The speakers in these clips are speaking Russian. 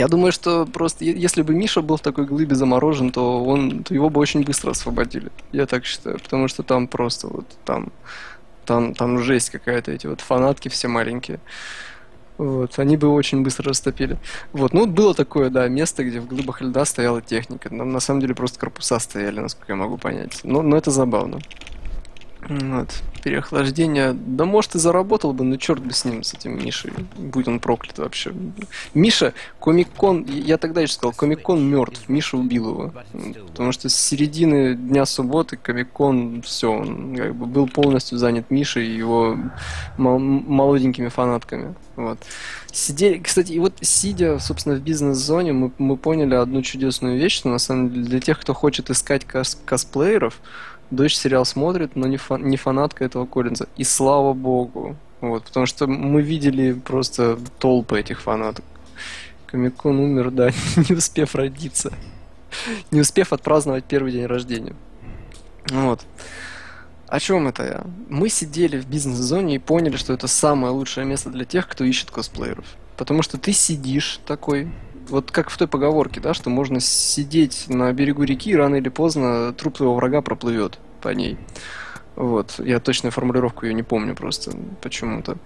Я думаю, что просто если бы Миша был в такой глыбе заморожен, то он то его бы очень быстро освободили. Я так считаю. Потому что там просто вот там там, там жесть какая-то, эти вот фанатки все маленькие. Вот, они бы очень быстро растопили. Вот, ну, было такое, да, место, где в глыбах льда стояла техника. Там, на самом деле, просто корпуса стояли, насколько я могу понять. Но, но это забавно. Вот. Переохлаждение. Да может и заработал бы, но черт бы с ним, с этим Мишей. Будь он проклят вообще. Миша, Комик-кон, я тогда еще сказал, Комик-кон мертв, Миша убил его. Потому что с середины дня субботы Комик-кон, все, он как бы был полностью занят Мишей и его молоденькими фанатками. Вот. Сидели, кстати, и вот сидя, собственно, в бизнес-зоне, мы, мы поняли одну чудесную вещь, что на самом деле для тех, кто хочет искать кос косплееров, дочь сериал смотрит, но не, фан, не фанатка этого Коллинза. И слава богу. Вот, потому что мы видели просто толпы этих фанаток. Комикон умер, да, не успев родиться. Не успев отпраздновать первый день рождения. Вот. О чем это я? Мы сидели в бизнес-зоне и поняли, что это самое лучшее место для тех, кто ищет косплееров. Потому что ты сидишь такой, вот как в той поговорке, да, что можно сидеть на берегу реки, и рано или поздно труп твоего врага проплывет по ней. Вот, я точную формулировку ее не помню просто почему-то.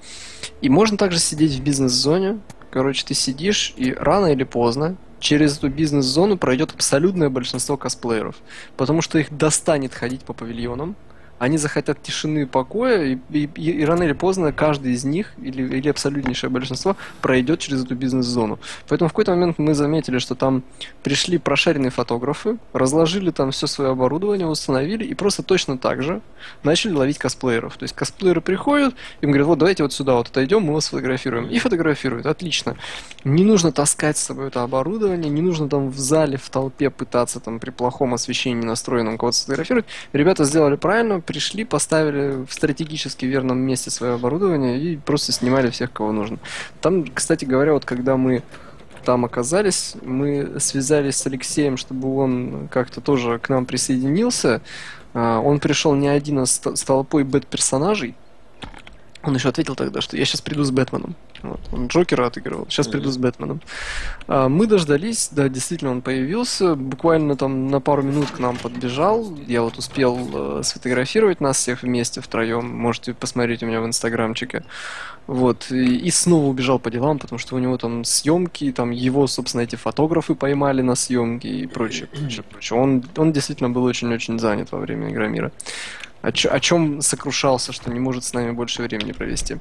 И можно также сидеть в бизнес-зоне. Короче, ты сидишь, и рано или поздно через эту бизнес-зону пройдет абсолютное большинство косплееров. Потому что их достанет ходить по павильонам, они захотят тишины и покоя, и, и, и рано или поздно каждый из них, или, или абсолютнейшее большинство, пройдет через эту бизнес-зону. Поэтому в какой-то момент мы заметили, что там пришли прошаренные фотографы, разложили там все свое оборудование, установили, и просто точно так же начали ловить косплееров. То есть косплееры приходят, им говорят, вот давайте вот сюда вот отойдем, мы вас фотографируем. И фотографируют, отлично. Не нужно таскать с собой это оборудование, не нужно там в зале, в толпе пытаться там при плохом освещении настроенном кого-то сфотографировать. Ребята сделали правильно, пришли, поставили в стратегически верном месте свое оборудование и просто снимали всех, кого нужно. Там, кстати говоря, вот когда мы там оказались, мы связались с Алексеем, чтобы он как-то тоже к нам присоединился. А, он пришел не один, а с толпой бэт-персонажей. Он еще ответил тогда, что я сейчас приду с Бэтменом. Вот. Он Джокера отыгрывал. Сейчас mm-hmm. приду с Бэтменом. А, мы дождались, да, действительно он появился. Буквально там на пару минут к нам подбежал. Я вот успел э, сфотографировать нас всех вместе втроем. Можете посмотреть у меня в инстаграмчике. Вот. И, и снова убежал по делам, потому что у него там съемки, там его, собственно, эти фотографы поймали на съемки и прочее, прочее, прочее. Он, он действительно был очень-очень занят во время Игромира. О, ч- о чем сокрушался, что не может с нами больше времени провести.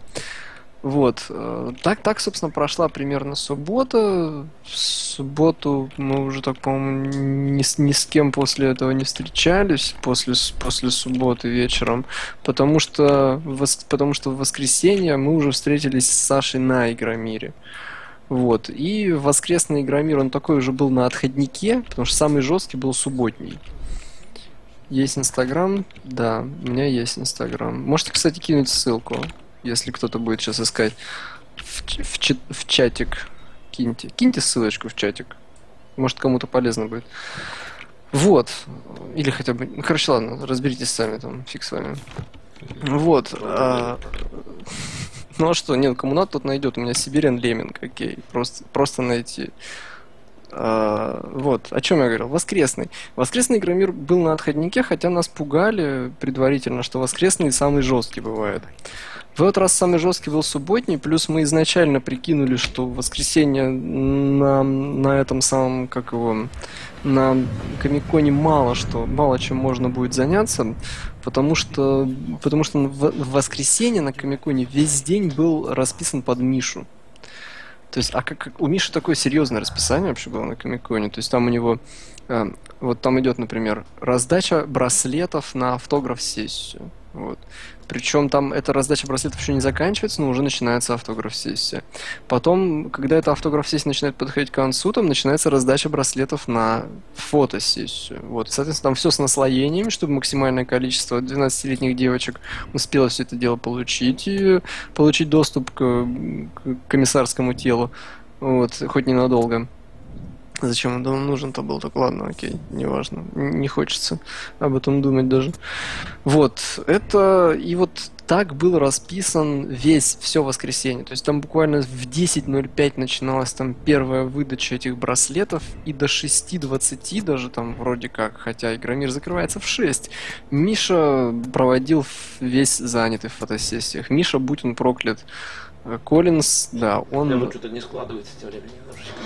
Вот. Э, так, так, собственно, прошла примерно суббота. В субботу мы уже так, по-моему, ни, ни с кем после этого не встречались, после, после субботы вечером, потому что, вос, потому что в воскресенье мы уже встретились с Сашей на Игромире. Вот. И воскресный Игромир, он такой уже был на отходнике, потому что самый жесткий был субботний. Есть Инстаграм? Да, у меня есть Инстаграм. Можете, кстати, кинуть ссылку если кто-то будет сейчас искать в, в, в чатик, киньте. Киньте ссылочку в чатик. Может, кому-то полезно будет. Вот. Или хотя бы... Ну, короче, ладно, разберитесь сами там, фиг с вами. Вот. А... Ну а что, нет, кому надо, тот найдет. У меня Сибириан Леминг, окей. Просто, просто найти. А, вот, о чем я говорил? Воскресный. Воскресный Игромир был на отходнике, хотя нас пугали предварительно, что воскресный самый жесткий бывает. В этот раз самый жесткий был субботний, плюс мы изначально прикинули, что воскресенье на, на этом самом, как его, на Комиконе мало что, мало чем можно будет заняться, потому что, потому что в воскресенье на Комиконе весь день был расписан под Мишу. То есть, а как, у Миши такое серьезное расписание вообще было на Комиконе. То есть там у него, э, вот там идет, например, раздача браслетов на автограф-сессию. Вот. Причем там эта раздача браслетов еще не заканчивается, но уже начинается автограф-сессия. Потом, когда эта автограф-сессия начинает подходить к концу, там начинается раздача браслетов на фотосессию. Вот. Соответственно, там все с наслоениями, чтобы максимальное количество 12-летних девочек успело все это дело получить и получить доступ к, к комиссарскому телу. Вот, хоть ненадолго. Зачем он вам нужен-то был? Так ладно, окей, неважно. Не хочется об этом думать даже. Вот, это... И вот так был расписан весь, все воскресенье. То есть там буквально в 10.05 начиналась там первая выдача этих браслетов, и до 6.20 даже там вроде как, хотя Игромир закрывается в 6, Миша проводил весь занятый в фотосессиях. Миша, будь он проклят, Коллинз, да, он... Прямо что-то не складывается тем временем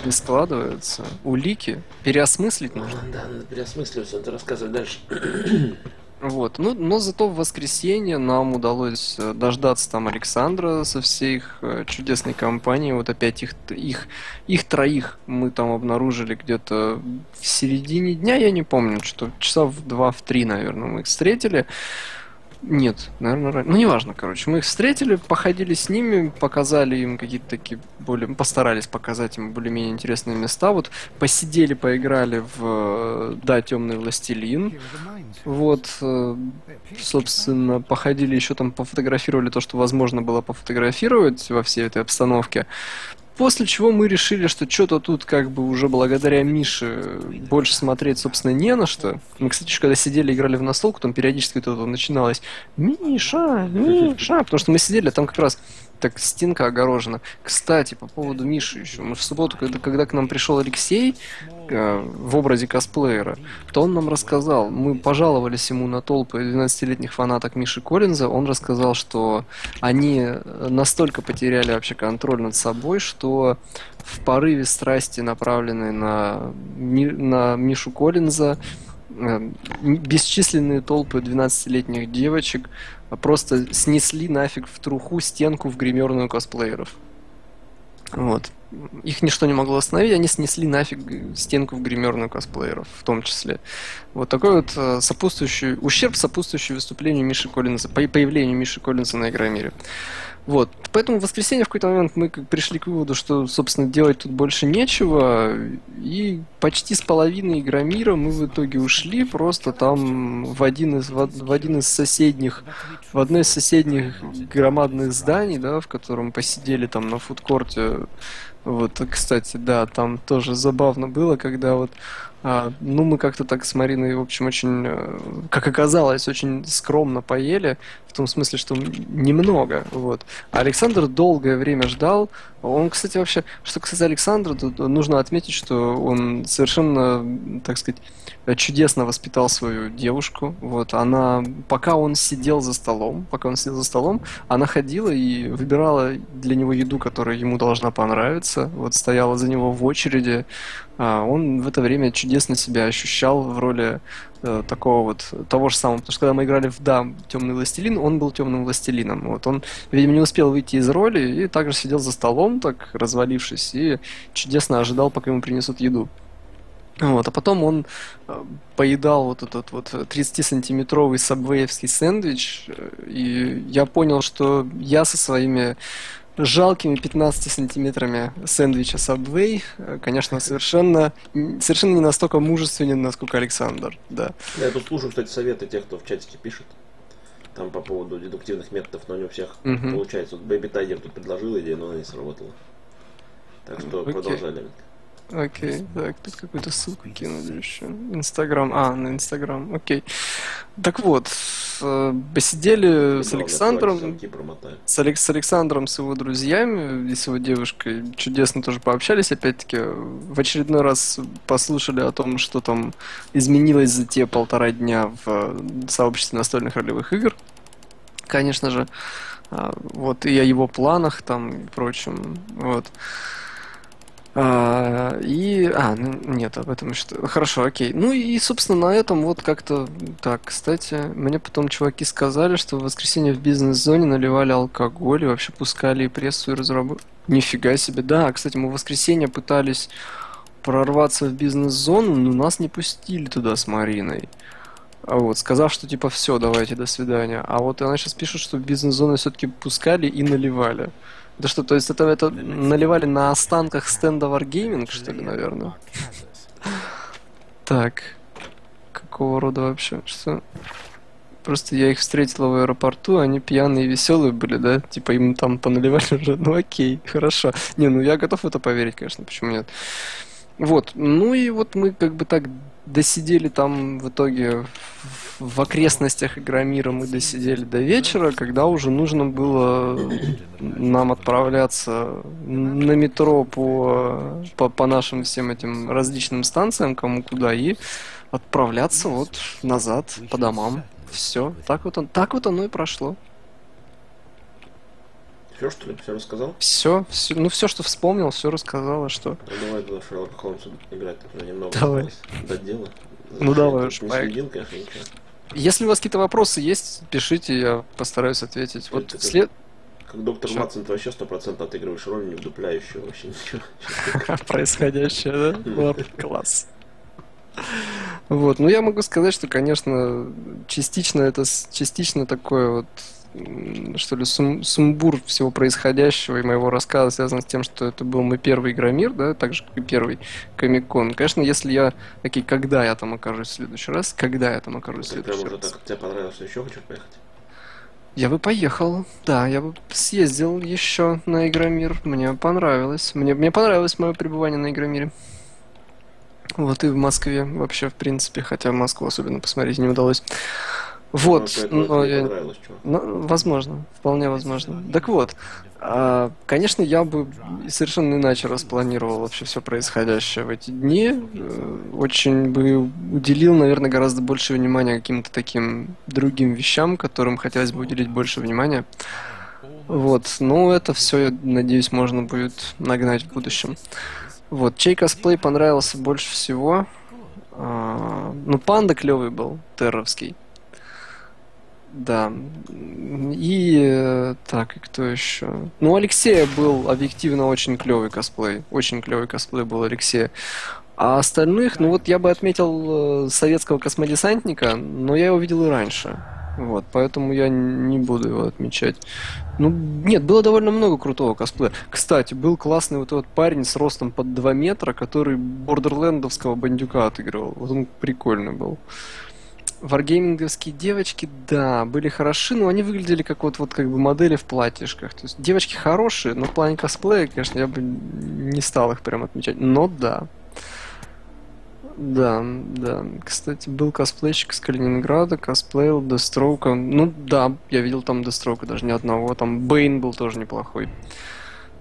Не складывается. Улики переосмыслить нужно. Да, надо переосмысливать, надо рассказывать дальше. Вот, ну, но зато в воскресенье нам удалось э, дождаться там Александра со всей их э, чудесной компанией. Вот опять их, их, их троих мы там обнаружили где-то в середине дня, я не помню, что часа в два, в три, наверное, мы их встретили. Нет, наверное, раньше. Ну, неважно, короче. Мы их встретили, походили с ними, показали им какие-то такие более... Постарались показать им более-менее интересные места. Вот посидели, поиграли в, да, Темный Властелин. Вот, э, собственно, походили еще там, пофотографировали то, что возможно было пофотографировать во всей этой обстановке. После чего мы решили, что что-то тут как бы уже благодаря Мише больше смотреть, собственно, не на что. Мы, кстати, еще когда сидели, играли в настолку, там периодически это начиналось «Миша! Миша!» Потому что мы сидели, а там как раз так стенка огорожена. Кстати, по поводу Миши еще. Мы в субботу, когда, когда к нам пришел Алексей в образе косплеера, то он нам рассказал, мы пожаловались ему на толпы 12-летних фанаток Миши Коллинза, он рассказал, что они настолько потеряли вообще контроль над собой, что в порыве страсти, направленной на, на Мишу Коллинза, э, бесчисленные толпы 12-летних девочек просто снесли нафиг в труху стенку в гримерную косплееров. Вот. Их ничто не могло остановить, они снесли нафиг стенку в гримерную косплееров, в том числе. Вот такой вот э, сопутствующий, ущерб сопутствующий выступлению Миши Коллинза, появлению Миши Коллинза на Игромире. Вот. Поэтому в воскресенье в какой-то момент мы пришли к выводу, что, собственно, делать тут больше нечего. И почти с половины Игромира мы в итоге ушли просто там в один из, в один из соседних, в одно из соседних громадных зданий, да, в котором посидели там на фудкорте. Вот, кстати, да, там тоже забавно было, когда вот а, ну, мы как-то так с Мариной, в общем, очень, э, как оказалось, очень скромно поели, в том смысле, что немного, вот. А Александр долгое время ждал. Он, кстати, вообще, что кстати Александра, тут нужно отметить, что он совершенно, так сказать, чудесно воспитал свою девушку. Вот, она, пока он сидел за столом, пока он сидел за столом, она ходила и выбирала для него еду, которая ему должна понравиться. Вот, стояла за него в очереди. А он в это время чудесно себя ощущал в роли э, такого вот того же самого. Потому что когда мы играли в Да, Темный властелин, он был темным властелином. Вот он, видимо, не успел выйти из роли и также сидел за столом, так развалившись, и чудесно ожидал, пока ему принесут еду. Вот, а потом он э, поедал вот этот вот 30-сантиметровый сабвеевский сэндвич, э, и я понял, что я со своими жалкими 15 сантиметрами сэндвича Subway, э, конечно, совершенно, совершенно не настолько мужественен, насколько Александр, да. Я тут слушаю, кстати, советы тех, кто в чатике пишет. Там по поводу дедуктивных методов, но не у всех угу. получается. Вот Baby Tiger тут предложил идею, но она не сработала. Так что okay. продолжали. Окей, так, тут какую-то ссылку кинули еще. Инстаграм, а, на Инстаграм, окей. Так вот, посидели с Александром, с, Алекс, с Александром, с его друзьями и с его девушкой, чудесно тоже пообщались, опять-таки, в очередной раз послушали о том, что там изменилось за те полтора дня в сообществе настольных ролевых игр, конечно же, а, вот, и о его планах там и прочем, вот. А, и... А, ну, нет, об этом что... Хорошо, окей. Ну и, собственно, на этом вот как-то... Так, кстати, мне потом чуваки сказали, что в воскресенье в бизнес-зоне наливали алкоголь и вообще пускали и прессу, и разработку. Нифига себе. Да, кстати, мы в воскресенье пытались прорваться в бизнес-зону, но нас не пустили туда с Мариной. А вот, сказав, что типа все, давайте, до свидания. А вот она сейчас пишет, что в бизнес-зону все-таки пускали и наливали. Да что, то есть это, это наливали на останках стенда Wargaming, что ли, наверное? Так. Какого рода вообще? Что? Просто я их встретила в аэропорту, они пьяные и веселые были, да? Типа им там поналивали уже, ну окей, хорошо. Не, ну я готов это поверить, конечно, почему нет. Вот, ну и вот мы как бы так досидели там в итоге в окрестностях Игромира мы досидели до вечера, когда уже нужно было нам отправляться на метро по, по, по нашим всем этим различным станциям, кому куда, и отправляться вот назад по домам. Все, так вот, он, так вот оно и прошло. Все, что ли, все рассказал? Все, все, ну все, что вспомнил, все рассказал, а что? Ну давай туда Шерлока Холмса играть, уже немного давай. осталось до дела. Ну давай уж, следил, конечно, ничего. Если у вас какие-то вопросы есть, пишите, я постараюсь ответить. Вот Это след... Как доктор Чё? Матсон, ты вообще стопроцентно отыгрываешь роль, не вдупляющую вообще ничего. происходящее, да? Ладно, класс. Вот, ну я могу сказать, что, конечно, частично это частично такое вот что ли, сум- сумбур всего происходящего и моего рассказа связан с тем, что это был мой первый Игромир, да, так же, как и первый Комик-кон. Конечно, если я, окей, когда я там окажусь в следующий раз, когда я там окажусь в Ты прям следующий раз? так, тебе понравилось, что еще хочешь поехать? Я бы поехал, да, я бы съездил еще на Игромир. Мне понравилось. Мне, мне понравилось мое пребывание на Игромире. Вот и в Москве вообще, в принципе, хотя Москву особенно посмотреть не удалось. Вот, Ну, но тебе я- ну, возможно, вполне возможно. Так вот, а, конечно, я бы совершенно иначе распланировал вообще все происходящее в эти дни. Э, Очень бы уделил, наверное, гораздо больше внимания каким-то таким другим вещам, которым хотелось бы уделить больше внимания. Вот, ну это все, надеюсь, можно будет нагнать в будущем. Вот, чей косплей понравился больше всего? А, ну, панда клевый был, терровский. Да. И так, и кто еще? Ну, Алексея был объективно очень клевый косплей. Очень клевый косплей был Алексея. А остальных, ну вот я бы отметил э, советского космодесантника, но я его видел и раньше. Вот, поэтому я не буду его отмечать. Ну, нет, было довольно много крутого косплея. Кстати, был классный вот этот парень с ростом под 2 метра, который бордерлендовского бандюка отыгрывал. Вот он прикольный был. Варгейминговские девочки, да, были хороши, но они выглядели как вот, вот как бы модели в платьишках. То есть девочки хорошие, но в плане косплея, конечно, я бы не стал их прям отмечать. Но да. Да, да. Кстати, был косплейщик из Калининграда, косплеил Дефстроука. Ну да, я видел там Дефстроука, даже не одного. Там Бейн был тоже неплохой.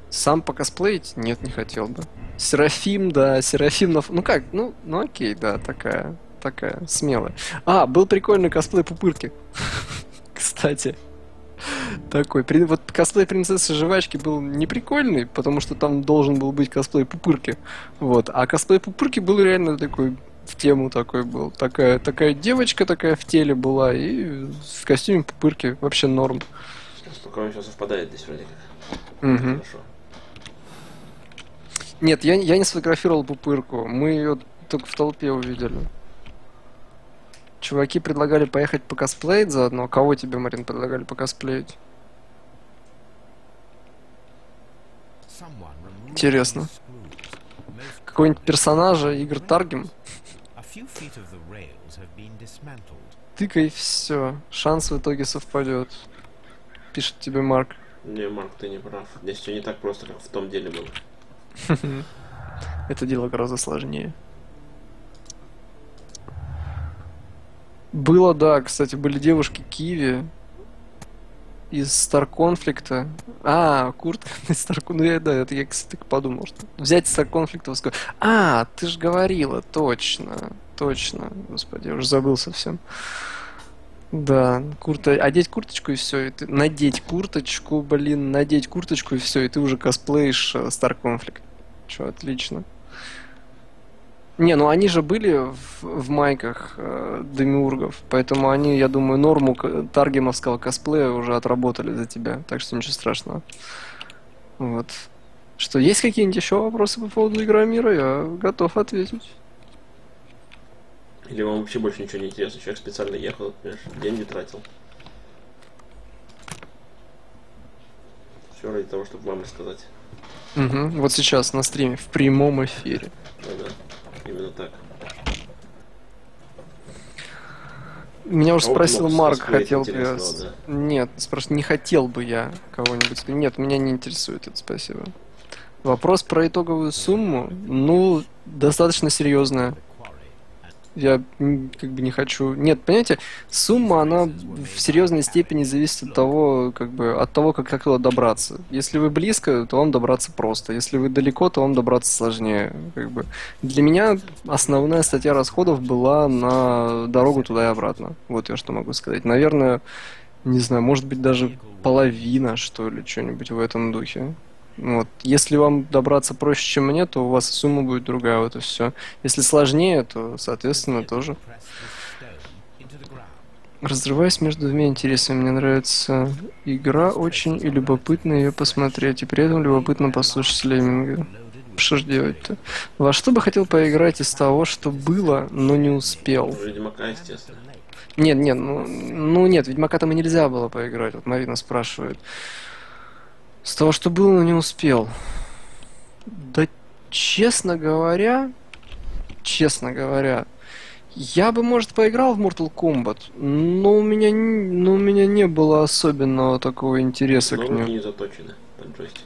Сам покосплеить? Нет, не хотел бы. Серафим, да, Серафим, ну как, ну, ну окей, да, такая, такая, смелая. А, был прикольный косплей Пупырки. Кстати. Такой. При- Вот косплей принцессы жвачки был не прикольный, потому что там должен был быть косплей Пупырки. Вот. А косплей Пупырки был реально такой в тему такой был. Такая, такая девочка такая в теле была и в костюме Пупырки. Вообще норм. Спокойно все совпадает здесь вроде как. Мгм. Хорошо. Нет, я, я не сфотографировал Пупырку. Мы ее только в толпе увидели. Чуваки предлагали поехать покосплеить заодно. Кого тебе, Марин, предлагали покосплеить? Интересно. Какого-нибудь персонажа, Игорь Таргем? Тыкай все. Шанс в итоге совпадет. Пишет тебе Марк. Не, Марк, ты не прав. Здесь все не так просто, как в том деле было. Это дело гораздо сложнее. Было, да, кстати, были девушки Киви из Star Conflict. А, куртка из Star Ну, я, да, это я, кстати, подумал, что взять Star Conflict. А, ты же говорила, точно, точно. Господи, я уже забыл совсем. Да, курта, одеть курточку и все, и ты надеть курточку, блин, надеть курточку и все, и ты уже косплеишь Star Conflict. Че, отлично. Не, ну они же были в, в майках э, демиургов, поэтому они, я думаю, норму таргемовского косплея уже отработали за тебя, так что ничего страшного. Вот. Что, есть какие-нибудь еще вопросы по поводу Игромира? Я готов ответить. Или вам вообще больше ничего не интересно? Человек специально ехал, понимаешь, деньги тратил. Все ради того, чтобы вам рассказать. Мгм. Вот сейчас на стриме, в прямом эфире. Да, да. Именно так. Меня уже ты спросил Марк, хотел бы я... с- Нет, спрашиваю, не хотел бы я кого-нибудь... Нет, меня не интересует это, спасибо. Вопрос про итоговую сумму, ну, достаточно серьезная я как бы не хочу... Нет, понимаете, сумма, она в серьезной степени зависит от того, как бы, от того, как, как туда добраться. Если вы близко, то вам добраться просто. Если вы далеко, то вам добраться сложнее. Как бы. Для меня основная статья расходов была на дорогу туда и обратно. Вот я что могу сказать. Наверное, не знаю, может быть даже половина, что ли, что-нибудь в этом духе. Вот. Если вам добраться проще, чем мне, то у вас сумма будет другая, вот и все. Если сложнее, то, соответственно, тоже. Разрываясь между двумя интересами, мне нравится игра очень и любопытно ее посмотреть, и при этом любопытно послушать Лемминга. Что ж делать-то? Во что бы хотел поиграть из того, что было, но не успел? Ведьмака, естественно. Нет, нет, ну, ну нет, Ведьмака там и нельзя было поиграть. Вот Марина спрашивает. С того, что был, но не успел. Да, честно говоря, честно говоря, я бы, может, поиграл в Mortal Kombat, но у меня, но у меня не было особенного такого интереса но к нему. не заточены под джойстик.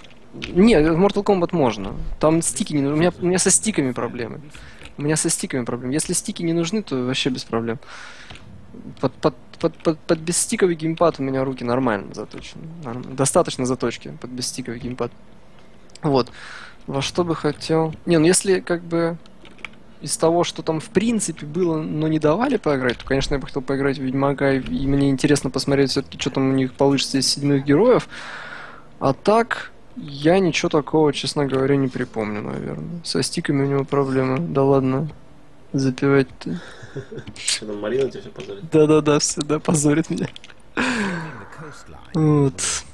Нет, в Mortal Kombat можно. Там стики не нужны. У меня, у меня со стиками проблемы. У меня со стиками проблемы. Если стики не нужны, то вообще без проблем. Под, под, под, под, под бесстиковый геймпад у меня руки нормально заточены. Нормально. Достаточно заточки под бесстиковый геймпад. Вот. Во что бы хотел... Не, ну если как бы из того, что там в принципе было, но не давали поиграть, то, конечно, я бы хотел поиграть в Ведьмака, и, и мне интересно посмотреть все-таки, что там у них получится из седьмых героев. А так, я ничего такого, честно говоря, не припомню, наверное. Со стиками у него проблемы. Да ладно, запивать-то. Что Марина тебя все позорит? Да-да-да, всегда позорит меня. Вот.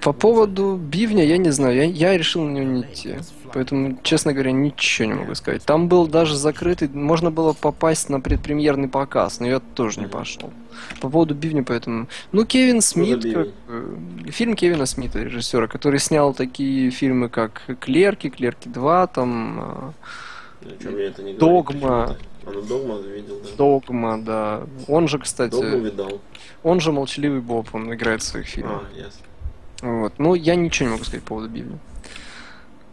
По поводу бивня, я не знаю, я, я решил на него не идти. Поэтому, честно говоря, ничего не могу сказать. Там был даже закрытый, можно было попасть на предпремьерный показ, но я тоже не пошел. По поводу бивня, поэтому... Ну, Кевин Смит, как, фильм Кевина Смита, режиссера, который снял такие фильмы, как «Клерки», «Клерки 2», там... Мне это не Догма. А, ну Догма видел, да. Догма, да. Он же, кстати... Догму видал. Он же молчаливый Боб, он играет в своих фильмах. А, ясно. Вот. Ну, я ничего не могу сказать по поводу Библии.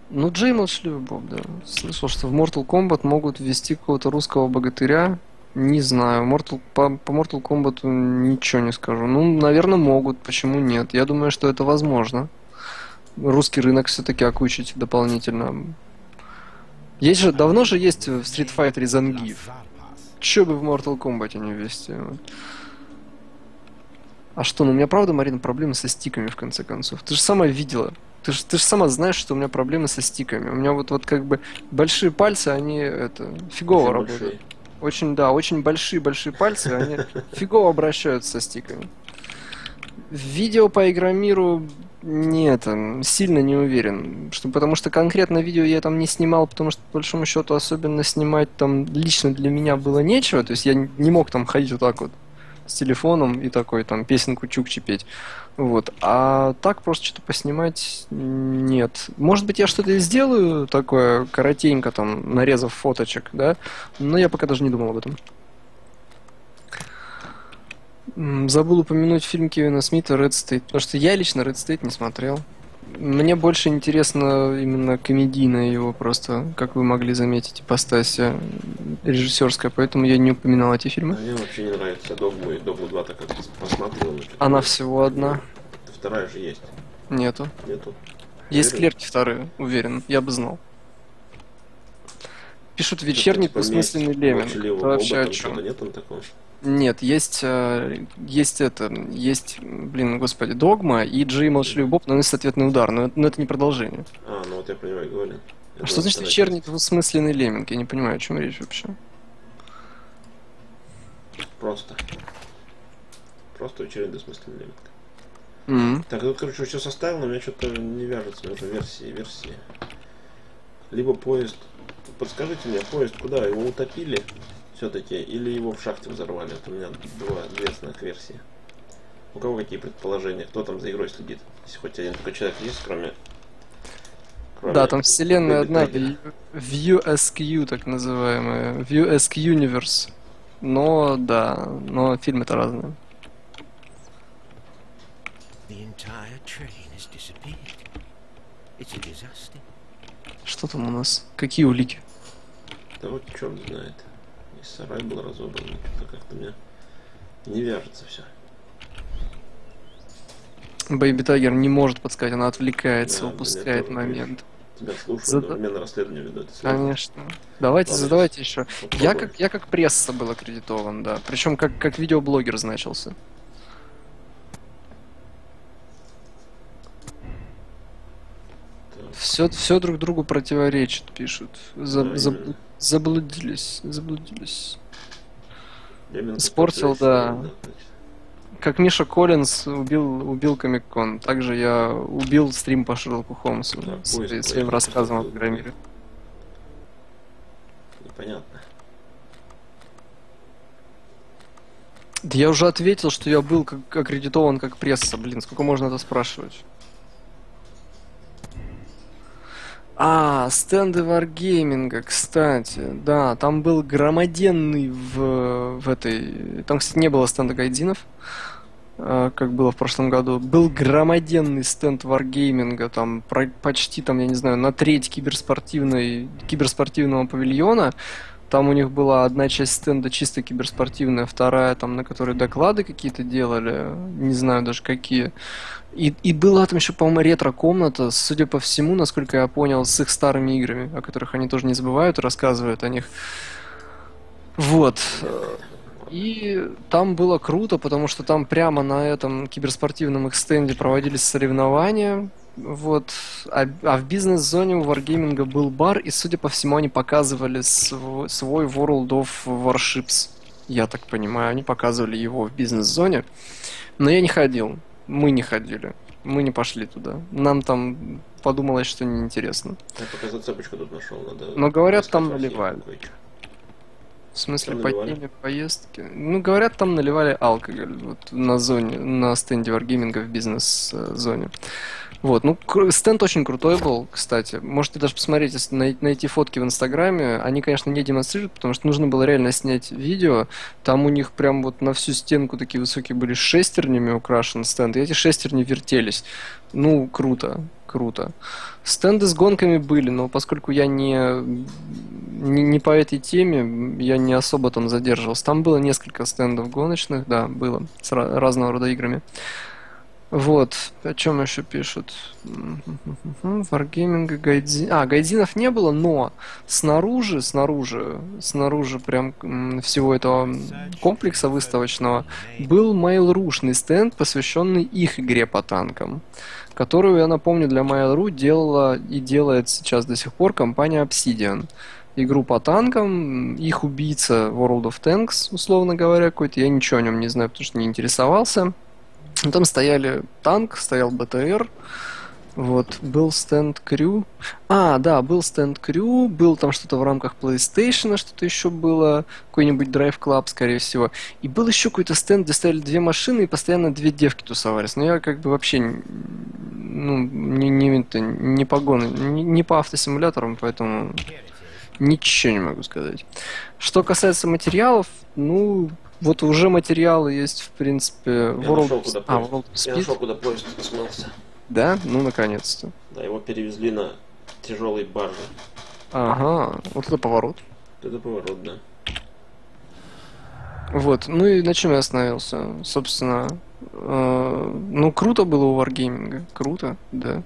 Ну, Джей молчаливый Боб, да. Слышал, что в Mortal Kombat могут ввести какого-то русского богатыря. Не знаю. Mortal, по, по Mortal Kombat ничего не скажу. Ну, наверное, могут. Почему нет? Я думаю, что это возможно. Русский рынок все-таки окучить дополнительно. Есть же, давно же есть в Street Fighter Zangief. Че бы в Mortal Kombat не ввести? А что, ну у меня правда, Марина, проблемы со стиками в конце концов. Ты же сама видела. Ты же, ты же сама знаешь, что у меня проблемы со стиками. У меня вот, вот как бы большие пальцы, они это фигово очень работают. Большие. Очень, да, очень большие-большие пальцы, они фигово обращаются со стиками. Видео по Игромиру нет, сильно не уверен. Что, потому что конкретно видео я там не снимал, потому что, по большому счету, особенно снимать там лично для меня было нечего. То есть я не мог там ходить вот так вот с телефоном и такой там песенку чукчи петь. Вот. А так просто что-то поснимать нет. Может быть, я что-то сделаю такое коротенько, там, нарезав фоточек, да? Но я пока даже не думал об этом. Забыл упомянуть фильм Кевина Смита «Red State», потому что я лично «Red State» не смотрел. Мне больше интересно именно комедийное его просто, как вы могли заметить, ипостасия режиссерская, поэтому я не упоминал эти фильмы. Мне вообще не нравится «Догму» и «Догму 2», так как посмотрел. Она всего одна. Вторая же есть. Нету. Нету. Есть уверен? клерки вторые, уверен, я бы знал. Пишут вечерний двусмысленный Лемин. Это вообще о чем? Нет там такого? Нет, есть, э, есть это, есть, блин, господи, Догма и Джей Молчаливый Боб наносит ответный удар, но, но это не продолжение. А, ну вот я понимаю, говорю. А что значит вечерний двусмысленный лемминг? Я не понимаю, о чем речь вообще. Просто. Просто вечерний двусмысленный лемминг. Mm-hmm. Так, ну, короче, все составил, но у меня что-то не вяжется между версии версии. Либо поезд... Подскажите мне, поезд куда? Его утопили? Все-таки, или его в шахте взорвали. Это у меня два, две основных версии. У кого какие предположения? Кто там за игрой следит? Если хоть один такой человек есть, кроме... кроме да, там вселенная одна, View SQ так называемая, View SQ Universe. Но, да, но фильмы-то разные. It's a disaster. Что там у нас? Какие улики? Да вот черт знает. Сарай был разобран, что-то как-то мне не вяжется все. Бэйби Тайгер не может подсказать, она отвлекается, Да, упускает момент. Тебя слушаю, Зада- одновременно расследование веду. это серьезно. Конечно. Давайте, Ладно, задавайте еще. попробуем. Я как, я как пресса был аккредитован, да. Причем как, как видеоблогер значился. Так, Все, все друг другу противоречит, пишут. За- Да, именно. Заблудились, заблудились. такой да. Как Миша Коллинз убил, убил Комик-кон, также я убил стрим по Шерлоку Холмсу Да, с- поезд своим поехал, рассказом о поезд Громире. Непонятно. Да я уже ответил, что я был как аккредитован как пресса, блин, сколько можно это спрашивать? А, стенды Wargaming, кстати, да, там был громаденный в, в этой... Там, кстати, не было стенда гайдинов, а, как было в прошлом году. Был громаденный стенд Wargaming, там про- почти, там, я не знаю, на треть киберспортивной, киберспортивного павильона. Там у них была одна часть стенда чисто киберспортивная, вторая там, на которой доклады какие-то делали, не знаю даже какие. И, и была там еще, по-моему, ретро-комната, судя по всему, насколько я понял, с их старыми играми, о которых они тоже не забывают рассказывают о них. Вот. И там было круто, потому что там прямо на этом киберспортивном их стенде проводились соревнования. Вот. А, а в бизнес-зоне у Wargaming был бар, и, судя по всему, они показывали св- свой World of Warships. Я так понимаю, они показывали его в бизнес-зоне. Но я не ходил. Мы не ходили. Мы не пошли туда. Нам там подумалось, что неинтересно. Я пока зацепочку тут нашел, надо... Но говорят, там кое-что. В смысле, Там по наливали? теме поездки. Ну, говорят, там наливали алкоголь вот, на зоне, на стенде Wargaming в бизнес-зоне. Вот, ну, стенд очень крутой был, кстати. Можете даже посмотреть, если най- найти фотки в Инстаграме. Они, конечно, не демонстрируют, потому что нужно было реально снять видео. Там у них прям вот на всю стенку такие высокие были шестернями украшен стенд, и эти шестерни вертелись. Ну, круто, круто. Стенды с гонками были, но поскольку я не, не, не по этой теме, я не особо там задерживался. Там было несколько стендов гоночных, да, было, с разного рода играми. Вот, о чем еще пишут? Wargaming, гайдин... А, гайдинов не было, но снаружи, снаружи, снаружи прям всего этого комплекса выставочного был Mail.ru-шный стенд, посвященный их игре по танкам, которую, я напомню, для Mail.ru делала и делает сейчас до сих пор компания Obsidian. Игру по танкам, их убийца World of Tanks, условно говоря, какой-то, я ничего о нем не знаю, потому что не интересовался. Ну, Там стояли танк, стоял БТР, вот, был стенд Крю. А, да, был стенд Крю, был там что-то в рамках PlayStation, что-то еще было, какой-нибудь Drive Club, скорее всего. И был еще какой-то стенд, где стояли две машины, и постоянно две девки тусовались. Но я как бы вообще ну, не, не, не по гону, не, не по автосимуляторам, поэтому ничего не могу сказать. Что касается материалов, ну, вот уже материалы есть, в принципе, Я World нашел, куда а. World of Я Speed. нашел, куда поезд смылся. Да? Ну, наконец-то. Да, его перевезли на тяжелой барже. Ага, вот это поворот. Это поворот, да. Вот, ну и на чем я остановился? Собственно, э, ну, круто было у Wargaming. Круто, да.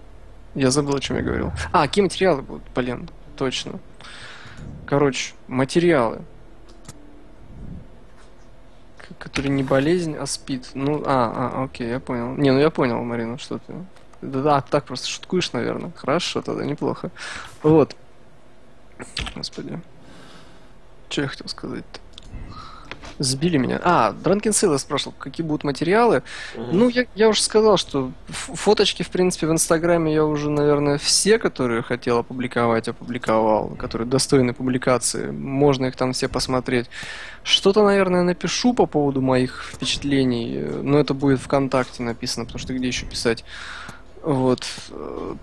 Я забыл, о чем я говорил. А, какие материалы будут? Блин, точно. Короче, материалы. К- Которые не болезнь, а спид. Ну, а, а, окей, я понял. Не, ну я понял, Марина, что ты. Да, так просто шуткуешь, наверное. Хорошо, тогда неплохо. Вот. Господи. Что я хотел сказать-то? Сбили меня. А, Дранкен Сейла спрашивал, какие будут материалы. Мгм. Ну, я, я уже сказал, что фоточки, в принципе, в Инстаграме я уже, наверное, все, которые хотел опубликовать, опубликовал, которые достойны публикации. Можно их там все посмотреть. Что-то, наверное, напишу по поводу моих впечатлений, но это будет ВКонтакте написано, потому что где еще писать? Вот.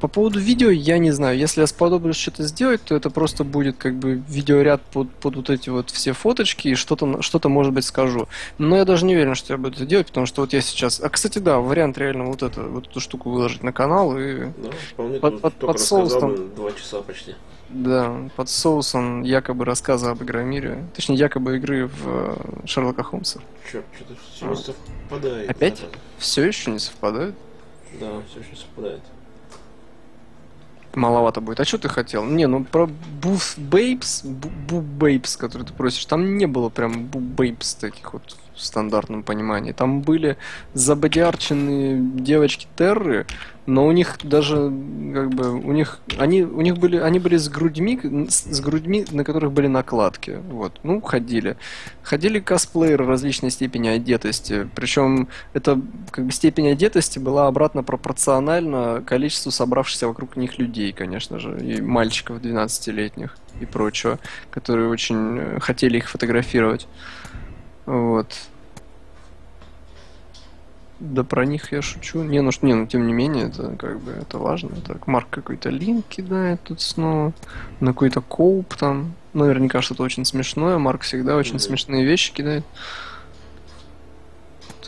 По поводу видео я не знаю. Если я сподоблюсь что-то сделать, то это просто будет как бы видеоряд под, под вот эти вот все фоточки и что-то, что-то может быть скажу. Но я даже не уверен, что я буду это делать, потому что вот я сейчас... А, кстати, да, вариант реально вот, это, вот эту штуку выложить на канал и... Да, вполне Под- под- соусом. два часа почти. Да, под соусом якобы рассказа об Игромире. Точнее, якобы игры в э, Шерлока Холмса. Черт, что-то все не совпадает. Опять? зараза. Все еще не совпадает? Да, все еще совпадает. Маловато будет. А что ты хотел? Не, ну про Буф Бейбс, Бу Бейбс, который ты просишь, там не было прям Бу Бейбс таких вот в стандартном понимании. Там были забодярченные девочки Терры, но у них даже как бы у них они у них были они были с грудьми с, грудьми на которых были накладки. Вот. Ну ходили. Ходили косплееры различной степени одетости. Причем это как бы степень одетости была обратно пропорциональна количеству собравшихся вокруг них людей конечно же и мальчиков 12-летних и прочего которые очень э, хотели их фотографировать. Вот да про них я шучу. Не, ну, ш- не, ну тем не менее, это как бы это важно. Так, Марк какой-то линк кидает тут снова. На какой-то коуп там. Наверняка что-то очень смешное. Марк всегда очень Мгм. смешные вещи кидает.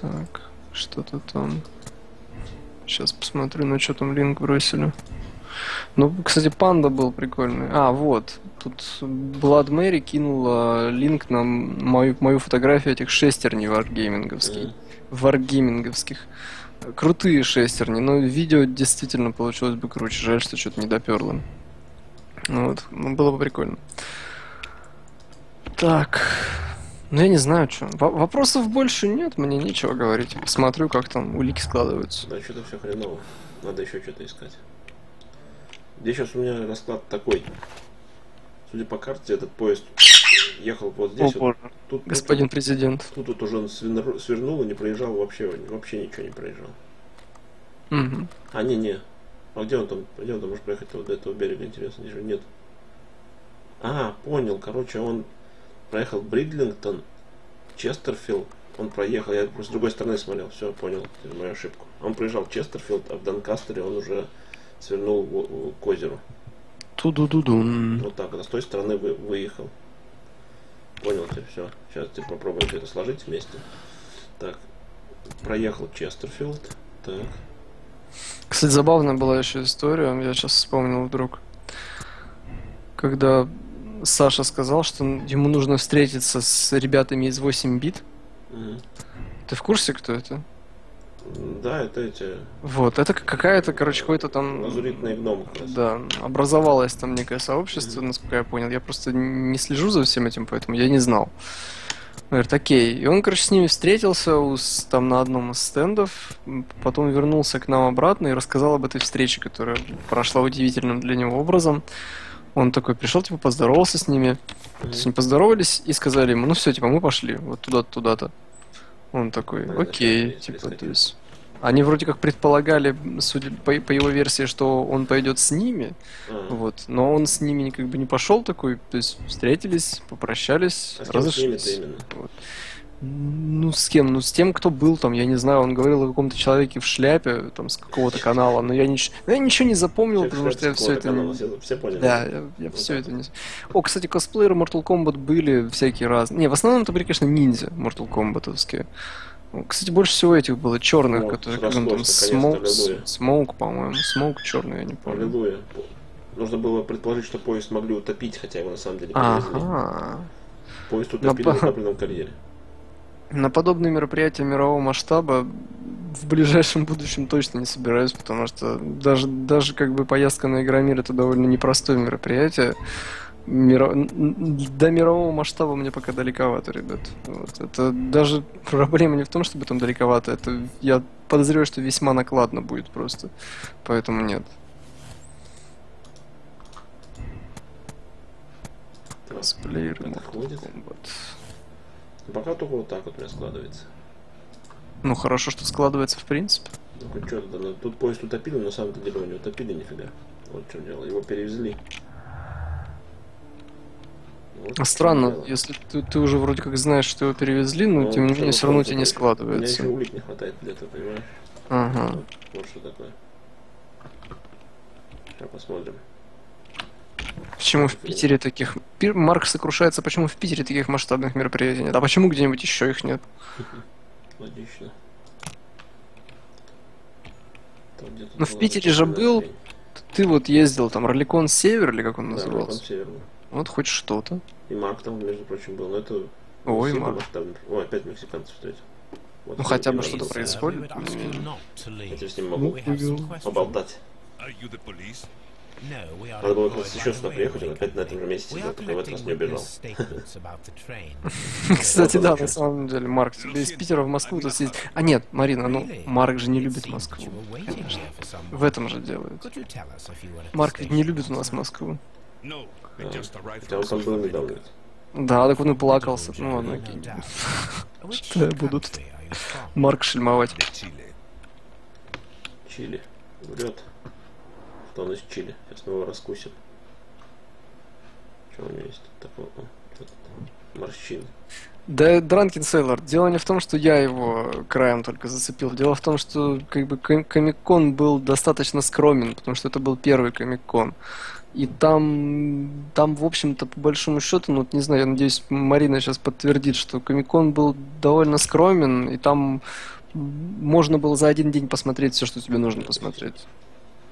Так, что-то там. Сейчас посмотрю, на что там линк бросили. Ну, кстати, панда был прикольный. А, вот. Тут Blood Mary кинула линк на мою, мою фотографию этих шестерней варгейминговских Мгм. Варгейминговских. Крутые шестерни, но видео действительно получилось бы круче. Жаль, что что-то не доперло. Ну Вот, ну, было бы прикольно. Так. Ну, я не знаю, что. Вопросов больше нет, мне нечего говорить. Смотрю, как там улики складываются. Да, что-то все хреново. Надо еще что-то искать. Здесь сейчас у меня расклад такой. Судя по карте, этот поезд ехал вот здесь. О, вот. Тут, тут- Господин президент. Тут, тут уже он свернул и не проезжал вообще, вообще ничего не проезжал. Мгм. А, не, не. А где он там? Где он там может проехать вот до этого берега, интересно? Здесь же нет. А, понял. Короче, он проехал Бридлингтон, Честерфилд. Он проехал, я просто с другой стороны смотрел, все, понял, мою ошибку. Он проезжал Честерфилд, а в Донкастере он уже свернул к озеру. Ту-ду-ду-дун. Вот так, а с той стороны вы, выехал. Понял ты, все. Сейчас ты попробуем это сложить вместе. Так, проехал Честерфилд. Так, Кстати, забавная была еще история, я сейчас вспомнил вдруг. Когда Саша сказал, что ему нужно встретиться с ребятами из 8 бит. Мгм. Ты в курсе, кто это? Да, это эти Вот, это какая-то, короче, какой-то там... как раз. Да, образовалось там некое сообщество, насколько я понял. Я просто не слежу за всем этим, поэтому я не знал. Говорит, окей. И он, короче, с ними встретился у там на одном из стендов, потом вернулся к нам обратно и рассказал об этой встрече, которая прошла удивительным для него образом. Он такой пришел, типа, поздоровался с ними. То есть они поздоровались и сказали ему, ну все, типа, мы пошли, вот туда-то, туда-то. Он такой, окей, типа, то есть... Они вроде как предполагали, судя по, по его версии, что он пойдет с ними, А, вот, но он с ними как бы не пошел такой, то есть встретились, попрощались, а с кем с разошлись. именно? Вот. Ну, с кем? Ну, с тем, кто был там, я не знаю, он говорил о каком-то человеке в шляпе, там, с какого-то канала, но я, нич... но я ничего не запомнил, Человек потому что я все это... канала, все, все поняли? Да, я, я все так это не... О, кстати, косплееры Mortal Kombat были всякие разные. Не, в основном это были, конечно, ниндзя Mortal Kombatовские. Ну, Кстати, больше всего этих было черных, Вот, которые как он там Смоук. Смоук, по-моему. Смоук черный, я не помню. Аллилуйя. Нужно было предположить, что поезд могли утопить, хотя его на самом деле привезли. Ага. Поезд утопили на топливном карьере. На подобные мероприятия мирового масштаба в ближайшем будущем точно не собираюсь, потому что даже, даже как бы поездка на Игромир это довольно непростое мероприятие. Миро- До мирового масштаба мне пока далековато, ребят. Вот. Это даже проблема не в том, чтобы там далековато. Это я подозреваю, что весьма накладно будет просто. Поэтому нет. Kombat. Ну, Пока только вот так вот у меня складывается. Ну хорошо, что складывается в принципе. Ну хоть что-то, ну, тут поезд утопили, но на самом деле его не утопили нифига. Вот в чем дело. Его перевезли. Чём Странно, дело. если ты, ты уже вроде как знаешь, что его перевезли, но Ну, тем не менее все равно у тебя не такое. У меня складывается. еще улик не хватает для этого, понимаешь? Ага. Вот, вот что такое. Сейчас посмотрим. Почему в Питере таких... Марк сокрушается, почему в Питере таких масштабных мероприятий нет? А почему где-нибудь еще их нет? Логично. Ну, в Питере же был. Ты вот ездил там, Роликон Север или как он Да, назывался? Роликон Северный. Вот хоть что-то. И Марк там, между прочим, был. Но это Ой, Марк. масштабно. Ой, опять мексиканцев встретил. Вот Ну, хотя бы что-то происходит. Я с ним Ну, могу повел. поболтать. Надо было как раз еще сюда приехать, он опять на этом же месте сидел, только в этот раз не убежал. Кстати, да, на самом деле, Марк, тебе из Питера в Москву то съездить. А нет, Марина, ну, Марк же не любит Москву. В этом же делает. Марк ведь не любит у нас Москву. Хотя он там был недавно. Да, так он и плакался. Ну ладно, окей. Что я буду тут Марк шельмовать. Чили. Врет. Что он из Чили. Сейчас мы его раскусим. Что у него есть тут такого? Морщины. Да, Дранкин Сейлор, дело не в том, что я его краем только зацепил. Дело в том, что как бы ком- Комик-кон был достаточно скромен, потому что это был первый Комик-кон. И там, там, в общем-то, по большому счету, ну, вот не знаю, я надеюсь, Марина сейчас подтвердит, что Комик-кон был довольно скромен, и там можно было за один день посмотреть все, что тебе нужно посмотреть.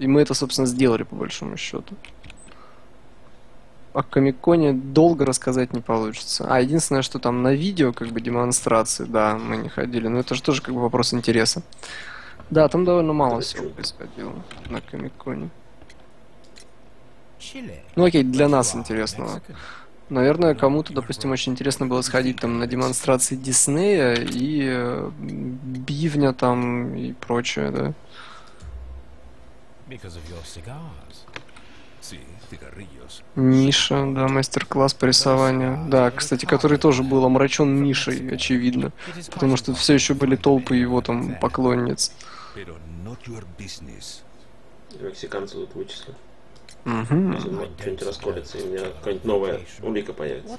И мы это, собственно, сделали, по большому счету. О Комиконе долго рассказать не получится. А, единственное, что там на видео, как бы, демонстрации, да, мы не ходили, но это же тоже, как бы, вопрос интереса. Да, там довольно мало всего происходило на Комиконе. Ну окей, для нас интересного. Наверное, кому-то, допустим, очень интересно было сходить там на демонстрации Диснея и э, Бивня там и прочее, да. Миша, да, мастер-класс по рисованию. Да, кстати, который тоже был омрачен Мишей, очевидно. Потому что все еще были толпы его там поклонниц. Мексиканцы тут вычислят. Угу. Что-нибудь расколется, и у меня какая-нибудь новая улика появится.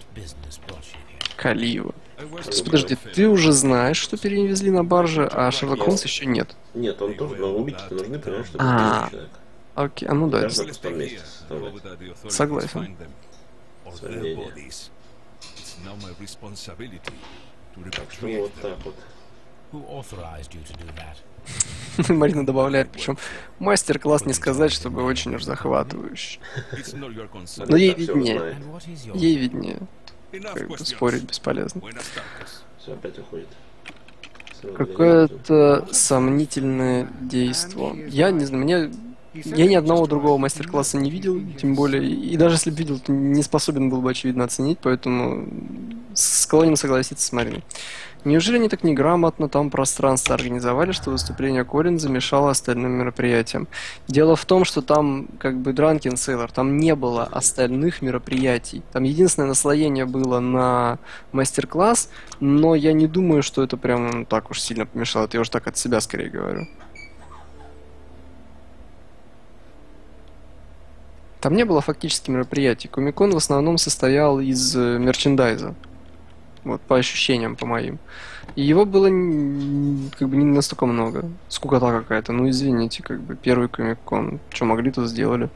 Калива. То подожди, ты уже знаешь, что перевезли на барже, а Шерлок Холмс еще нет. Нет, он тоже, но улики-то нужны, понимаешь, чтобы А. человека. Окей, а ну да. Это- Согласен. responsibility to Так что Марина добавляет, причем мастер-класс не сказать, чтобы очень уж захватывающий. Ну, ей Так всё виднее. Ей виднее. Как бы спорить бесполезно. Все, опять уходит. Какое-то сомнительное действие. Я не знаю, мне... Я ни одного другого мастер-класса не видел, тем более, и даже если бы видел, то не способен был бы, очевидно, оценить, поэтому склонен согласиться с Мариной. Неужели они так неграмотно там пространство организовали, что выступление Корин замешало остальным мероприятиям? Дело в том, что там, как бы, Дранкен Сейлор, там не было остальных мероприятий. Там единственное наслоение было на мастер-класс, но я не думаю, что это прям ну, так уж сильно помешало. Это я уже так от себя скорее говорю. Там не было фактически мероприятий. Комикон в основном состоял из э, мерчендайза. Вот, по ощущениям, по моим. И его было как бы не настолько много. Скукота какая-то. Ну, извините, как бы первый комик-кон. Что могли, то сделали.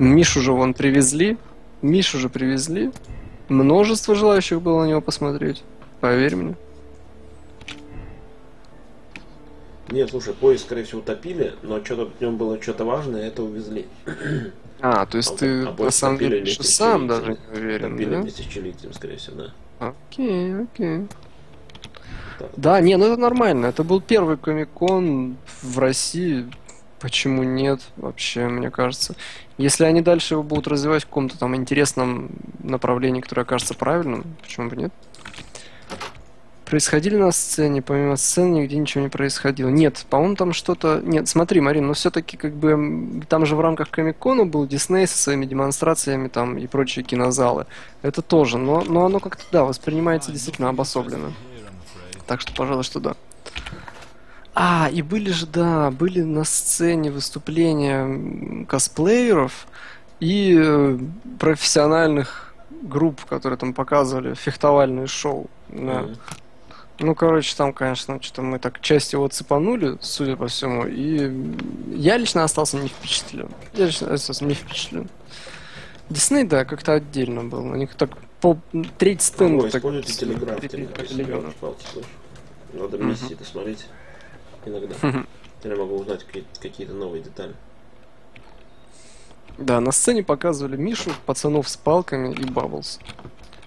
Мишу же вон привезли. Мишу же привезли. Множество желающих было на него посмотреть. Поверь мне. Нет, слушай, поезд, скорее всего, утопили, но что-то в нем было что-то важное, это увезли. А, то есть А ты на самом деле еще сам даже не уверен, Топили да? чилийцем, скорее всего, да. Окей, окей. Так. Да, не, ну это нормально. Это был первый комик-кон в России. Почему нет, вообще, мне кажется. Если они дальше его будут развивать в каком-то там интересном направлении, которое окажется правильным, почему бы нет? Происходили на сцене, помимо сцены нигде ничего не происходило. Нет, по-моему, там что-то... Нет, смотри, Марин, но все-таки как бы там же в рамках Комик-Кона был Дисней со своими демонстрациями там и прочие кинозалы. Это тоже, но, но оно как-то, да, воспринимается действительно обособленно. Так что, пожалуй, что да. А, и были же, да, были на сцене выступления косплееров и э, профессиональных групп, которые там показывали фехтовальные шоу. Да. Мгм. Ну, короче, там, конечно, что-то мы так часть его цепанули, судя по всему, и я лично остался не впечатлен. Я лично остался не впечатлен. Дисней, да, как-то отдельно был. У них так пол треть стенда Ой, так... используйте телеграф, телеграф, телеграф? Надо Мгм. миссии досмотреть иногда. Я могу узнать какие- какие-то новые детали. Да, на сцене показывали Мишу, пацанов с палками и Bubbles.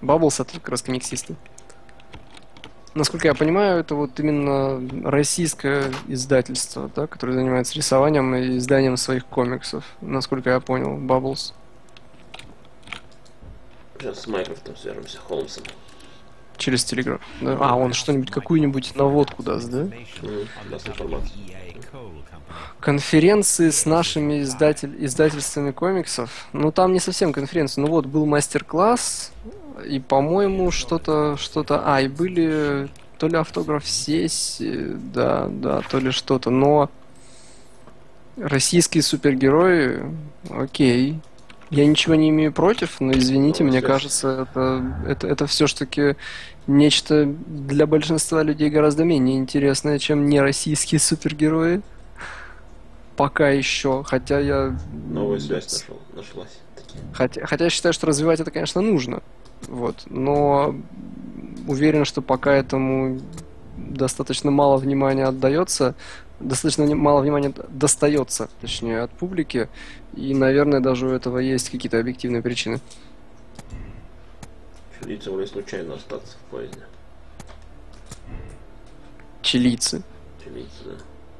Bubbles это как раз комиксисты. Насколько я понимаю, это вот именно российское издательство, да, которое занимается рисованием и изданием своих комиксов. Насколько я понял, Bubbles. Сейчас с Майкрофтом свяжемся, Холмсом. Через Телеграф. Да? А, он что-нибудь, какую-нибудь наводку даст, да? Даст информацию. Конференции с нашими издатель... издательствами комиксов. Ну, там не совсем конференция. Ну вот, был мастер-класс, и, по-моему, что-то... что-то... А, и были то ли автограф-сессии, да, да, то ли что-то. Но российские супергерои, окей. Я ничего не имею против, но извините, Ну, мне естественно. кажется, это, это, это все-таки нечто для большинства людей гораздо менее интересное, чем не российские супергерои. Пока еще, хотя я... Новая связь нашел, нашлась. Хотя, хотя я считаю, что развивать это, конечно, нужно. Вот. Но уверен, что пока этому достаточно мало внимания отдается, достаточно мало внимания достается, точнее, от публики. И, наверное, даже у этого есть какие-то объективные причины. Чилийцы могли случайно остаться в поезде. Чилийцы. Чилийцы, да.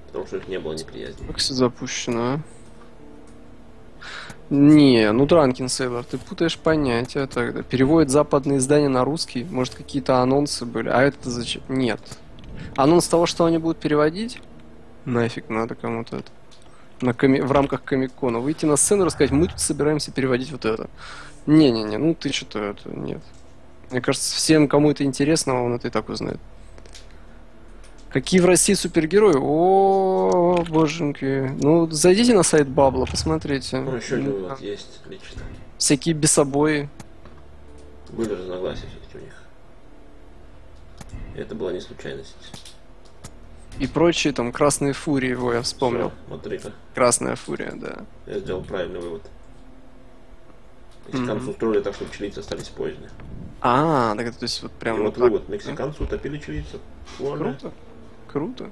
Потому что их не было неприязни. Как все запущено, а? Не, ну Дранкин Сейлор, ты путаешь понятия тогда. Переводит западные издания на русский, может какие-то анонсы были, а это зачем? Нет. Анонс того, что они будут переводить? Нафиг надо кому-то это. На коми- в рамках комик-кона. Выйти на сцену и рассказать, мы тут собираемся переводить вот это. Не-не-не, ну ты что-то это, нет. Мне кажется, всем, кому это интересно, он это и так узнает. Какие в России супергерои? О, боженьки. Ну, зайдите на сайт Бабла, посмотрите. Ну, еще Ну, вывод есть лично. Всякие бесобои. Были разногласия все-таки у них. И это была не случайность. И прочие там красные фурии, его я вспомнил. Смотри-ка, Красная фурия, да. я сделал правильный вывод. Мексиканцы Мгм. устроили так, чтобы чилийцы остались поезде. А, так это то есть вот И прям вот вот так. вывод. Мексиканцы утопили чилийцев. Круто. Круто.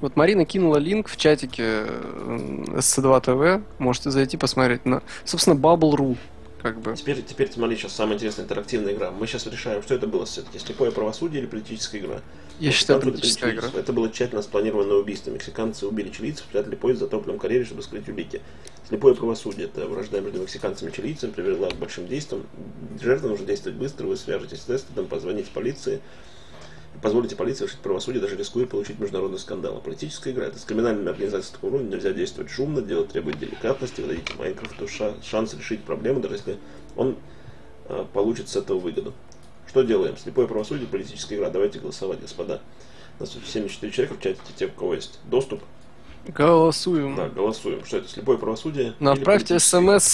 Вот Марина кинула линк в чатике э, SC2 TV. Можете зайти посмотреть на, собственно, Bubble.ru. Как бы. Теперь, теперь смотри, сейчас самая интересная интерактивная игра. Мы сейчас решаем, что это было все-таки, слепое правосудие или политическая игра. Я считаю, политическая игра. Это было тщательно спланированное убийство. Мексиканцы убили чилийцев, спрятали поезд в затопленном карьере, чтобы скрыть улики. Слепое правосудие. Это вражда между мексиканцами и чилийцами привела к большим действиям. Жертва нужно действовать быстро, вы свяжетесь с Эстедом, позвоните полиции. Позволите полиции решить правосудие, даже рискуя получить международный скандал. А политическая игра – это с криминальными организациями такого уровня нельзя действовать шумно, дело требует деликатности, вы дадите Майнкрафту ша- шанс решить проблему, даже если он э, получит с этого выгоду. Что делаем? Слепое правосудие, политическая игра. Давайте голосовать, господа. У нас тут 74 человека в чате, те, у кого есть доступ. Голосуем. Да, голосуем. Что это, слепое правосудие? Политическая смс,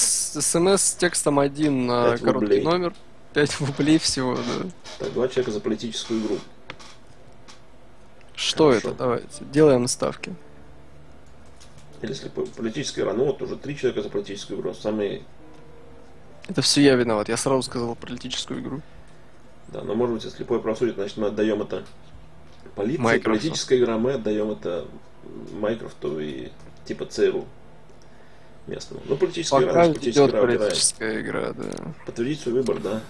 смс с текстом один на короткий рублей. номер. 5 рублей всего, да. Так, два человека за политическую игру. Что Хорошо. это? Давайте. Делаем ставки. Слепое. Политическая игра. Ну вот уже три человека за политическую игру. Самые... Это все я виноват. Я сразу сказал политическую игру. Да, но может быть, если слепое правосудие, значит мы отдаем это полиции. Майкрофту. Политическая игра, мы отдаем это Майкрофту и типа ЦРУ местному. Ну, политическая игра, Пока значит, политическая игра политическая игра, да. Подтвердить свой выбор, да.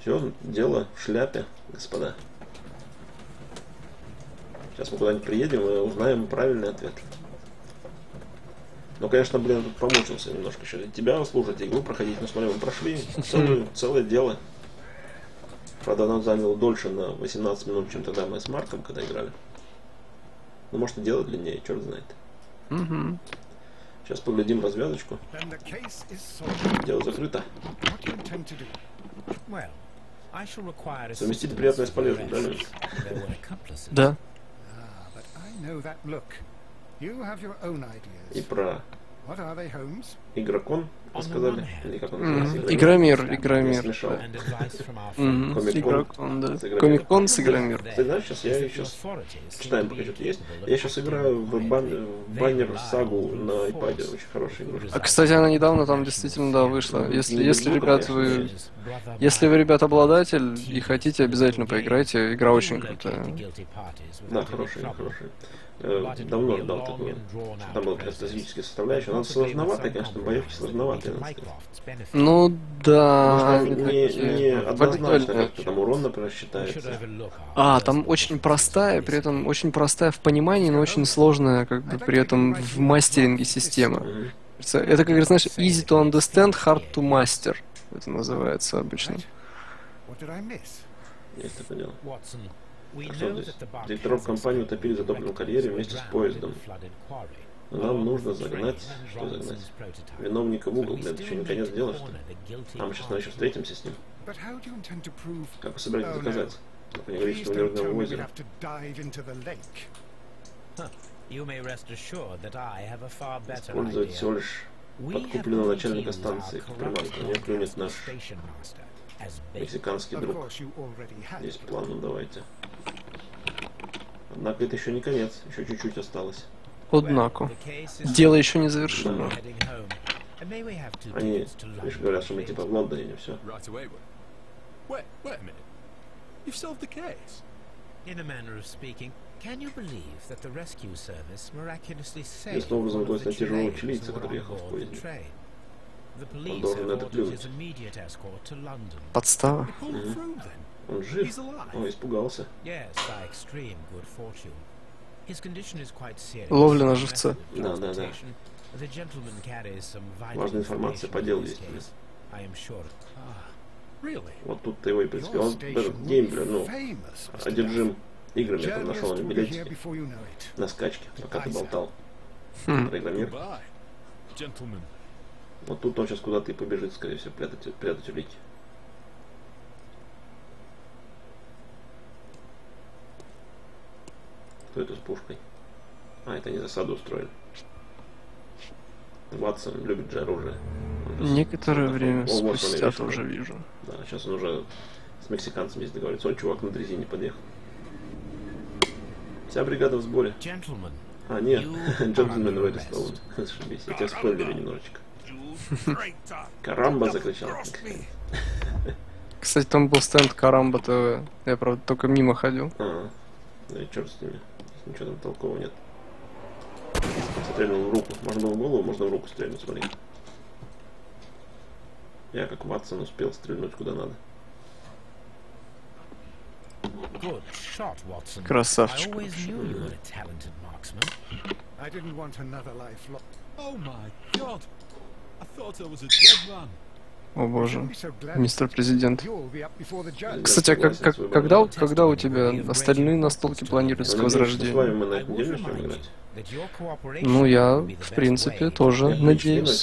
Все, дело в шляпе, господа. Сейчас мы куда-нибудь приедем и узнаем правильный ответ. Ну, конечно, блин, тут помучился немножко еще. Тебя слушать, игру проходить, ну, смотри, мы прошли целую, целое дело. Правда, оно заняло дольше на 18 минут, чем тогда мы с Марком, когда играли. Ну, может, и дело длиннее, черт знает. Сейчас поглядим развязочку. Дело закрыто. Well, I shall require Совместить приятное с полезным, да, Леонид? There were accomplices. Да. Ah, but I know that look. You have your own И ideas. про Игрокон вы сказали? Или как он называется? Игромир, Игромир. Игрокон, да. С Игромир. Комик-кон с Игромир. Ты знаешь, сейчас я сейчас читаем, пока что-то есть. Я сейчас играю в, бан... в баннер сагу на iPad. Очень хорошая игрушка. А, кстати, она недавно там действительно, да, вышла. Если, если ребят, вы... Если вы, ребят, обладатель и хотите, обязательно поиграйте. Игра очень крутая. Да, хорошая, хорошая. Э, Давно ждал такого. Там была какая-то стратегическая составляющая. Она сложноватая, конечно, боевки сложноватые. надо сказать. Ну, да, не, не такие однозначно валидольные. как-то там урон, например, считается. А, там очень простая, при этом очень простая в понимании, но очень сложная, как бы, при этом в мастеринге система. Мгм. Это, как знаешь, easy to understand, hard to master. Это называется обычно. Есть такое дело. А что здесь? Директоров компании утопили в затопленном карьере вместе с поездом. нам нужно загнать, что загнать? Виновника в угол, блядь, еще не конец дела, что ли? А мы сейчас еще встретимся с ним. Как вы собираетесь Oh, доказать? Только не говорите, что a far better Использовать всего лишь подкупленного начальника станции, corrupt вам не клюнет наш мексиканский друг. Есть план, ну давайте. Однако это еще не конец, еще чуть-чуть осталось. Однако. Дело еще не завершено. two Они, London, говорят, что мы типа в Лондоне, не все. Right away, Will. Wait, wait a minute. You've solved the case. In a manner of speaking, can you believe that the rescue service miraculously saved Ясным образом one of удалось the найти живого Chileans чилийца, который on ехал в board the поезде. train? The police должен have это плюнуть. his immediate escort to London. Подстава. He pulled through then. Он жив. He's alive. О, испугался. Yes, by extreme good fortune. His condition is quite serious. Ловля на живца. Да, да, да. transportation- The gentleman carries some vital Важная информация information по делу есть, case. I am sure. Really? Вот тут-то его и принципе. Your Он даже геймплей, ну, одержим играми. Я нашел на it. на скачке, пока ты болтал. Хм. Программир. Вот тут он сейчас куда-то и побежит, скорее всего, прятать, прятать улики. Кто это с пушкой? А, это они засаду устроили. Ватсон любит же оружие. Он Некоторое с- время О, вот он спустя решил. тоже вижу. Да, сейчас он уже с мексиканцами здесь договорится. О, чувак на дрезине подъехал. Вся бригада в сборе. А, нет, джентльмен under Стоун. Ошибись, я тебя спойлерю немножечко. Карамба закричал. Кстати, там был стенд Карамба ТВ. Я, правда, только мимо ходил. А, да и черт с ними. Ничего там толкового нет. Стрельнул в руку. Можно было в голову, можно в руку стрельнуть, смотри. Я как Ватсон успел стрельнуть куда надо. Красавчик I didn't want another life lost. Oh my god. О боже. Мистер Президент. Кстати, а как, как- когда, когда у тебя остальные настолки планируются к возрождению? Ну, я, в принципе, тоже надеюсь.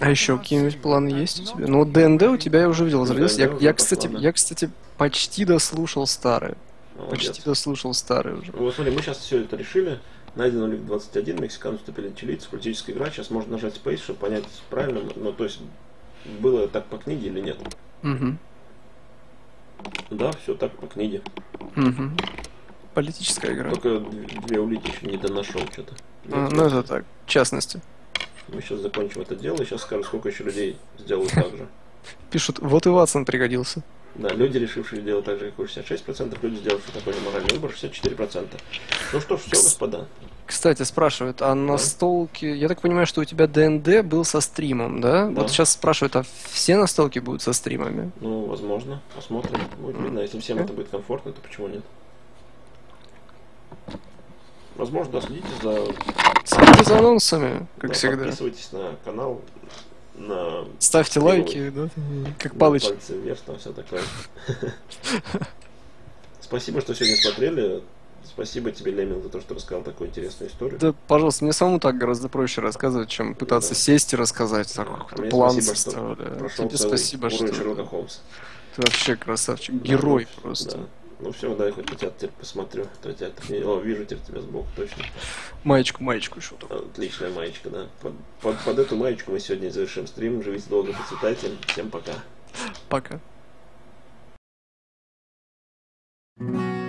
А еще какие-нибудь планы есть у тебя? Ну, ДНД у тебя я уже видел. Я, я, кстати, я, кстати, почти дослушал старые. Молодец. Почти дослушал старые уже. Вот смотри, мы сейчас все это решили. Найдено лик 21, мексиканцы вступили чилийцы, политическая игра. Сейчас можно нажать Space, чтобы понять правильно, ну то есть было так по книге или нет. Мгм. Да, все так по книге. Мгм. Политическая игра. Только две улики еще не донашел что-то. А, ну, это так, в частности. Мы сейчас закончим это дело и сейчас скажу, сколько еще людей сделают так же. Пишут, вот и Ватсон пригодился. Да, люди, решившие сделать так же, как вы, 66%, люди, сделавшие такой же моральный выбор, 64%. Ну что ж, все, господа. Кстати, спрашивают, а настолки... Я так понимаю, что у тебя ДНД был со стримом, да? Да. Вот сейчас спрашивают, а все настолки будут со стримами? Ну, возможно, посмотрим. Будет видно, если всем это будет комфортно, то почему нет? Возможно, да, следите за Следите за анонсами, как Да, всегда. Подписывайтесь на канал, на Ставьте лайки, да? Как Палыч. пальцы вверх, там все такое. Спасибо, что сегодня смотрели. Спасибо тебе, Лемин, за то, что рассказал такую интересную историю. Да, пожалуйста, мне самому так гораздо проще рассказывать, чем пытаться Да. сесть и рассказать. Так, А план спасибо, что составляю. прошел Тебе спасибо, что Шерлока Холмса. ты вообще красавчик, герой Да, просто. да. Ну все, дай хоть тебя теперь посмотрю. То тебя не... О, вижу теперь тебя сбоку, точно. Маечку, маечку еще только. Отличная маечка, да. Под, под, под эту маечку мы сегодня завершим стрим. Живите долго, процветайте. Всем пока. Пока. thank you